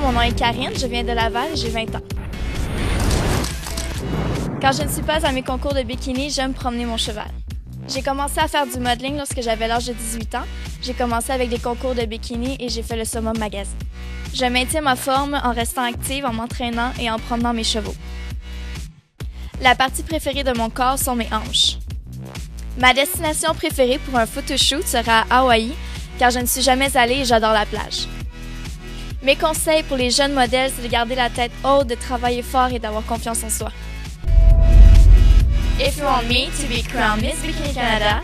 mon nom est Karine, je viens de Laval et j'ai 20 ans. Quand je ne suis pas à mes concours de bikini, j'aime promener mon cheval. J'ai commencé à faire du modeling lorsque j'avais l'âge de 18 ans. J'ai commencé avec des concours de bikini et j'ai fait le Summum Magazine. Je maintiens ma forme en restant active, en m'entraînant et en promenant mes chevaux. La partie préférée de mon corps sont mes hanches. Ma destination préférée pour un photoshoot sera à Hawaï, car je ne suis jamais allée et j'adore la plage. Mes conseils pour les jeunes modèles, c'est de garder la tête haute, de travailler fort et d'avoir confiance en soi. If you want me to be crowned Miss Canada,